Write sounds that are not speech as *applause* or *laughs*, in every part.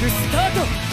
クスタート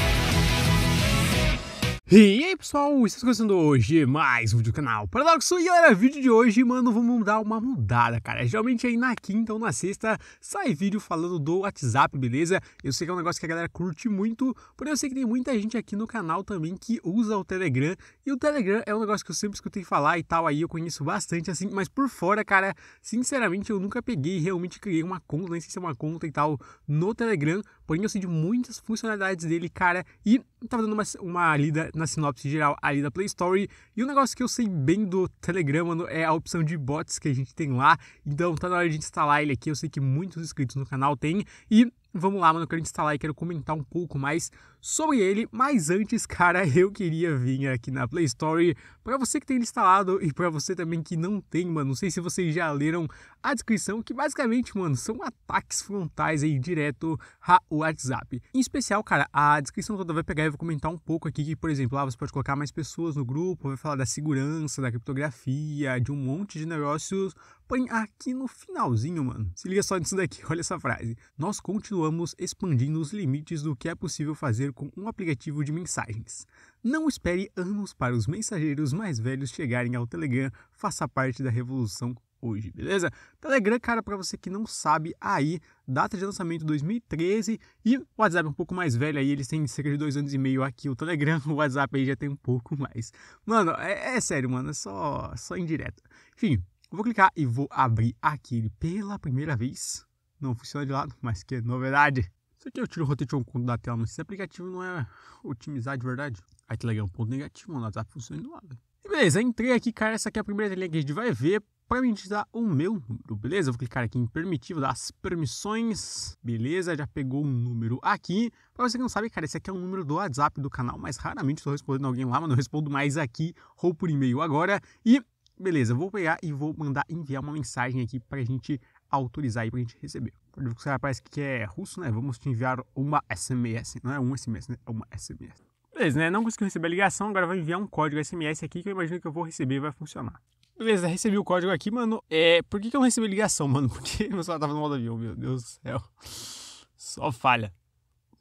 E aí pessoal, estamos começando hoje mais um vídeo do canal. Paradoxo E galera, vídeo de hoje, mano, vamos dar uma mudada, cara. Geralmente aí na quinta ou na sexta sai vídeo falando do WhatsApp, beleza? Eu sei que é um negócio que a galera curte muito Porém eu sei que tem muita gente aqui no canal também que usa o Telegram. E o Telegram é um negócio que eu sempre escutei falar e tal Aí eu conheço bastante assim, mas por fora, cara Sinceramente eu nunca peguei realmente criei uma conta Nem sei se é uma conta e tal no Telegram. Porém eu sei de muitas funcionalidades dele, cara E tava dando uma, uma lida na sinopse geral ali da Play Store. E o um negócio que eu sei bem do Telegram, mano, é a opção de bots que a gente tem lá. Então tá na hora de instalar ele aqui. Eu sei que muitos inscritos no canal têm. E vamos lá, mano, eu quero instalar e quero comentar um pouco mais sobre ele. Mas antes, cara, *laughs* eu queria vir aqui na Play Store para você que tem instalado e para você também que não tem, mano. Não sei se vocês já leram a descrição, que basicamente, mano, são ataques frontais aí direto ao WhatsApp. Em especial, cara, a descrição toda vai pegar e vou comentar um pouco aqui que, por exemplo, lá você pode colocar mais pessoas no grupo, vai falar da segurança, da criptografia, de um monte de negócios. Põe aqui no finalzinho, mano. Se liga só nisso daqui, *laughs* olha essa frase. Nós continuamos expandindo os limites do que é possível fazer com um aplicativo de mensagens. Não espere anos para os mensageiros mais velhos chegarem ao Telegram, faça parte da revolução hoje, beleza? Telegram, cara, para você que não sabe, aí, data de lançamento 2013 e o WhatsApp é um pouco mais velho aí, eles têm cerca de dois anos e meio aqui, o Telegram, *laughs* o WhatsApp aí já tem um pouco mais. Mano, é, é sério, mano, é só, só indireto. Enfim, vou clicar e vou abrir aqui pela primeira vez. Não funciona de lado, mas que novidade. Aqui eu tiro o rotation conto da tela, mas esse aplicativo não é otimizado de verdade. Aí que legal, um ponto negativo, mano, o WhatsApp funciona do lado. E beleza, entrei aqui, cara, essa aqui é a primeira telinha que a gente vai ver para digitar o meu número, beleza? vou clicar aqui em permitir, vou dar as permissões, beleza? Já pegou um número aqui. Para você que não sabe, cara, esse aqui é o número do WhatsApp do canal, mas raramente estou respondendo alguém lá, mas eu respondo mais aqui ou por e-mail agora. E beleza, vou pegar e vou mandar enviar uma mensagem aqui para a gente autorizar aí para a gente receber. Parece que é russo, né? Vamos te enviar uma SMS, não é um SMS, né? É uma SMS. Beleza, né? Não consegui receber a ligação, agora vai enviar um código SMS aqui que eu imagino que eu vou receber e vai funcionar. Beleza, recebi o código aqui, mano. É, por que, que eu não recebi ligação, *laughs* mano? Porque meu celular tava no modo avião, meu Deus do céu. Só falha.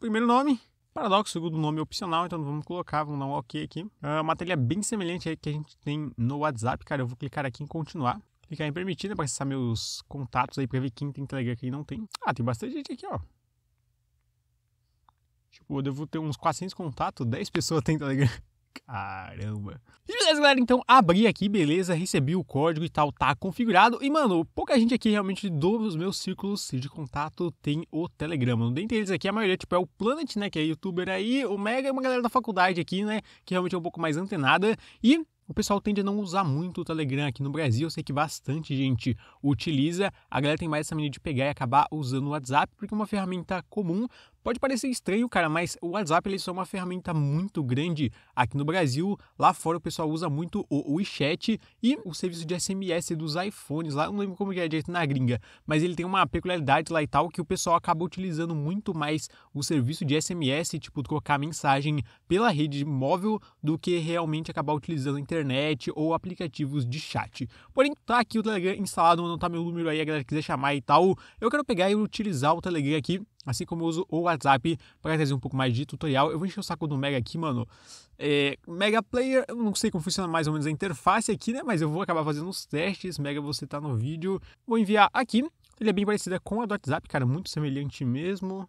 Primeiro nome, Paradoxo, segundo nome opcional, então vamos colocar, vamos dar um ok aqui. É uma trilha bem semelhante aí que a gente tem no WhatsApp, cara. Eu vou clicar aqui em continuar. Clicar em né, para acessar meus contatos aí, pra ver quem tem Telegram e quem não tem. Ah, tem bastante gente aqui, ó. Tipo, eu devo ter uns 400 contatos, 10 pessoas têm Telegram. *laughs* Caramba. E beleza, galera, então abri aqui, beleza, recebi o código e tal, tá configurado. E, mano, pouca gente aqui realmente dos meus círculos de contato tem o Telegram. Dentre eles aqui, a maioria, tipo, é o Planet, né, que é youtuber aí, o Mega é uma galera da faculdade aqui, né, que realmente é um pouco mais antenada. E o pessoal tende a não usar muito o Telegram aqui no Brasil. Eu sei que bastante gente utiliza. A galera tem mais essa mania de pegar e acabar usando o WhatsApp, porque é uma ferramenta comum. Pode parecer estranho, cara, mas o WhatsApp ele é uma ferramenta muito grande aqui no Brasil. Lá fora o pessoal usa muito o WeChat e o serviço de SMS dos iPhones lá. Não lembro como é direito na gringa, mas ele tem uma peculiaridade lá e tal que o pessoal acaba utilizando muito mais o serviço de SMS, tipo, trocar mensagem pela rede móvel, do que realmente acabar utilizando a internet ou aplicativos de chat. Porém, tá aqui o Telegram instalado, não tá meu número aí, a galera quiser chamar e tal. Eu quero pegar e utilizar o Telegram aqui, assim como eu uso o WhatsApp para trazer um pouco mais de tutorial. Eu vou encher o saco do Mega aqui, mano. É, Mega Player, eu não sei como funciona mais ou menos a interface aqui, né? Mas eu vou acabar fazendo os testes. Mega, você tá no vídeo. Vou enviar aqui. Ele é bem parecida com a do WhatsApp, cara, muito semelhante mesmo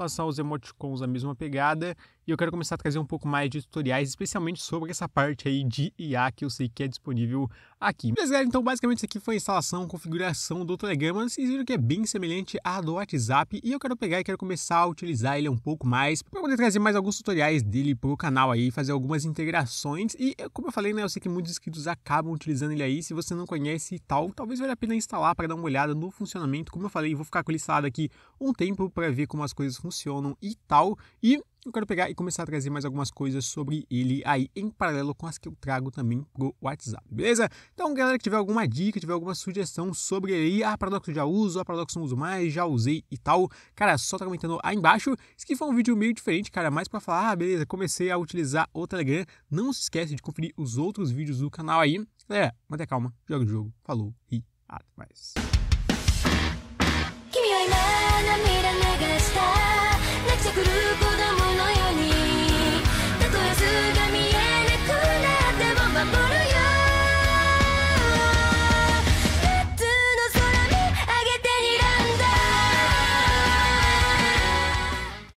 relação aos emoticons a mesma pegada e eu quero começar a trazer um pouco mais de tutoriais, especialmente sobre essa parte aí de IA que eu sei que é disponível aqui. Mas galera, então basicamente isso aqui foi a instalação, configuração do Telegram, vocês viram que é bem semelhante à do WhatsApp. E eu quero pegar e quero começar a utilizar ele um pouco mais para poder trazer mais alguns tutoriais dele pro canal aí, fazer algumas integrações. E como eu falei, né, eu sei que muitos inscritos acabam utilizando ele aí, se você não conhece e tal, talvez valha a pena instalar para dar uma olhada no funcionamento, como eu falei, vou ficar com ele instalado aqui um tempo para ver como as coisas funcionam e tal. E eu quero pegar e começar a trazer mais algumas coisas sobre ele aí em paralelo com as que eu trago também pro WhatsApp, beleza? Então, galera que tiver alguma dica, tiver alguma sugestão sobre ele, ah, Paradoxo já uso, ah, Paradoxo não uso mais, já usei e tal, cara, só tá comentando aí embaixo. Esse aqui foi um vídeo meio diferente, cara, mais para falar, ah, beleza, comecei a utilizar o Telegram. Não se esquece de conferir os outros vídeos do canal aí. Galera, manter calma, joga o jogo, falou e até mais. 君